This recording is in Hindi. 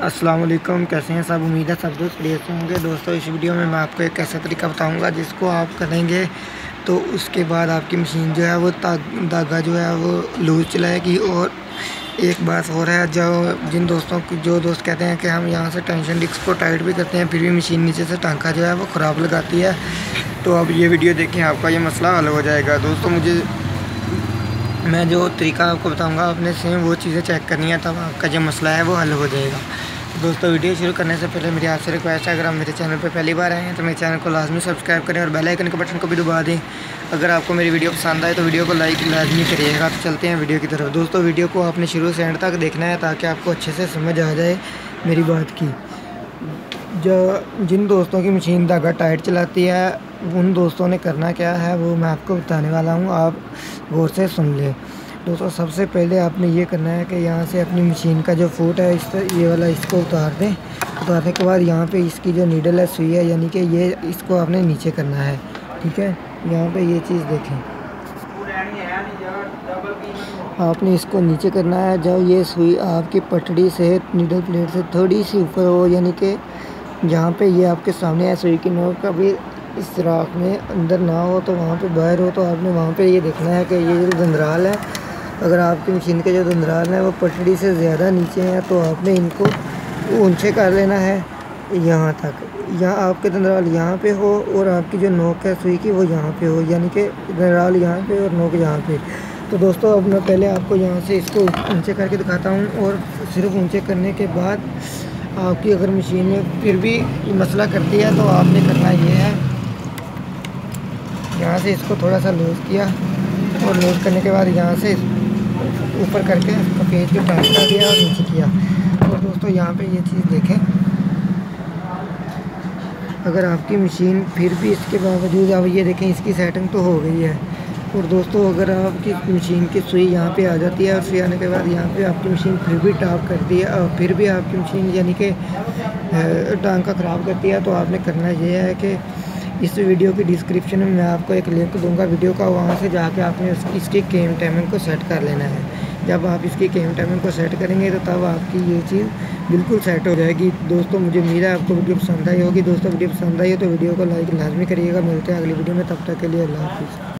वालेकुम कैसे हैं सब? उम्मीद है सब दोस्त बढ़िया होंगे। दोस्तों, इस वीडियो में मैं आपको एक ऐसा तरीका बताऊँगा जिसको आप करेंगे तो उसके बाद आपकी मशीन जो है वो धागा जो है वो लूज चलाएगी। और एक बात रहा है, जो जिन दोस्तों को, जो दोस्त कहते हैं कि हम यहाँ से टेंशन डिस्क को टाइट भी करते हैं, फिर भी मशीन नीचे से टांका जो है वो ख़राब लगाती है। तो अब ये वीडियो देखें, आपका ये मसला हल हो जाएगा। दोस्तों, मुझे, मैं जो तरीका आपको बताऊँगा, आपने सेम वो चीज़ें चेक करनी है, तब आपका जो मसला है वो हल हो जाएगा। दोस्तों, वीडियो शुरू करने से पहले मेरी आपसे रिक्वेस्ट है, अगर आप मेरे चैनल पर पहली बार आए हैं तो मेरे चैनल को लाजमी सब्सक्राइब करें और बेल आइकन के बटन को भी दबा दें। अगर आपको मेरी वीडियो पसंद आए तो वीडियो को लाइक लाजमी करिएगा। तो चलते हैं वीडियो की तरफ़। दोस्तों, वीडियो को आपने शुरू से एंड तक देखना है, ताकि आपको अच्छे से समझ आ जाए मेरी बात की। जो, जिन दोस्तों की मशीन धागा टाइट चलाती है, उन दोस्तों ने करना क्या है, वो मैं आपको बताने वाला हूँ। आप गौर से सुन लें। दोस्तों, सबसे पहले आपने ये करना है कि यहाँ से अपनी मशीन का जो फूट है, इस ये वाला इसको उतार दें। उतारने के बाद यहाँ पे इसकी जो नीडल है, सुई है, यानी कि ये इसको आपने नीचे करना है। ठीक है? यहाँ पे ये चीज़ देखें। आपने इसको नीचे करना है। जब ये सुई आपकी पटड़ी से नीडल प्लेट से थोड़ी सी ऊपर हो, यानी कि जहाँ पे ये आपके सामने है, सुई की नोक कभी इस राख में अंदर ना हो तो वहाँ पे बाहर हो तो आपने वहाँ पे ये देखना है कि ये जो दंदराल है अगर आपकी मशीन के जो दंदराल हैं वो पटड़ी से ज़्यादा नीचे हैं तो आपने इनको ऊँचे कर लेना है यहाँ तक। यहाँ आपके दंदराल यहाँ पे हो और आपकी जो नोक है सुई की, वो यहाँ पे हो। यानी कि दंदराल यहाँ पे और नोक यहाँ पे। तो दोस्तों, अब मैं पहले आपको यहाँ से इसको ऊँचे करके दिखाता हूँ और सिर्फ़ ऊँचे करने के बाद आपकी अगर मशीन में फिर भी मसला करती है तो आपने करना ये है। यहाँ से इसको थोड़ा सा लूज़ किया और लूज़ करने के बाद यहाँ से ऊपर करके उसका पेज को टाइट कर दिया और नीचे किया। और दोस्तों, यहाँ पे ये चीज़ देखें। अगर आपकी मशीन फिर भी इसके बावजूद, अब ये देखें, इसकी सेटिंग तो हो गई है। और दोस्तों, अगर आपकी मशीन की सुई यहाँ पे आ जाती है, और सुई आने के बाद यहाँ पे आपकी मशीन फिर भी टाप करती है, और फिर भी आपकी मशीन यानी कि टांका ख़राब करती है तो आपने करना ये है कि इस वीडियो की डिस्क्रिप्शन में मैं आपको एक लिंक दूँगा। वीडियो का वहाँ से जाके आपने इसकी केम टाइमिंग को सेट कर लेना है। जब आप इसकी केम टाइमिंग को सेट करेंगे तो तब आपकी ये चीज़ बिल्कुल सेट हो जाएगी। दोस्तों, मुझे उम्मीद है आपको वीडियो पसंद आई होगी। दोस्तों, वीडियो पसंद आई हो तो वीडियो को लाइक लाजमी करिएगा। मिलते हैं अगली वीडियो में। तब तक के लिए अल्लाह हाफिज़।